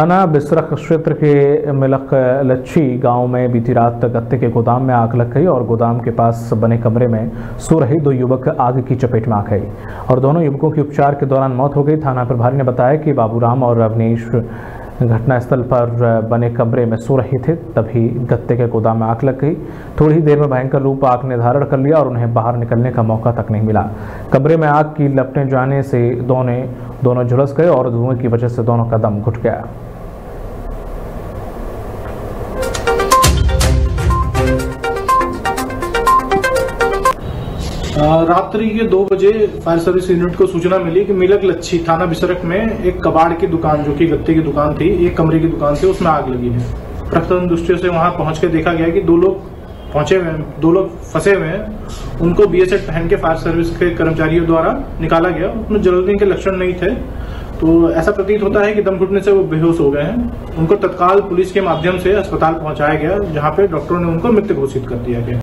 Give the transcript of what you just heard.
थाना बिस्तरक क्षेत्र के मिलक लच्छी गाँव में बीती रात गत्ते के गोदाम में आग लग गई और गोदाम के पास बने कमरे में सो रहे दो युवक आग की चपेट में आ गए और दोनों युवकों की उपचार के दौरान मौत हो गई। थाना प्रभारी ने बताया कि बाबूराम और अवनीश घटनास्थल पर बने कमरे में सो रहे थे, तभी गत्ते के गोदाम में आग लग गई। थोड़ी देर में भयंकर रूप आग ने धारण कर लिया और उन्हें बाहर निकलने का मौका तक नहीं मिला। कमरे में आग की लपटें जाने से दोनों दोनों झुलस गए और धुएँ की वजह से दोनों का दम घुट गया। रात्रि के दो बजे फायर सर्विस यूनिट को सूचना मिली कि मिलक लच्छी थाना बिसरक में एक कबाड़ की दुकान, जो कि गत्ते की दुकान थी, एक कमरे की दुकान थी, उसमें आग लगी है। प्रथम दृष्टि से वहाँ पहुँच के देखा गया कि दो लोग पहुँचे हुए हैं, दो लोग फंसे हुए हैं। उनको बीएसएफ पहन के फायर सर्विस के कर्मचारियों द्वारा निकाला गया। उसमें जलने के लक्षण नहीं थे। तो ऐसा प्रतीत होता है कि दम घुटने से वो बेहोश हो गए हैं। उनको तत्काल पुलिस के माध्यम से अस्पताल पहुँचाया गया, जहाँ पे डॉक्टरों ने उनको मृत घोषित कर दिया गया।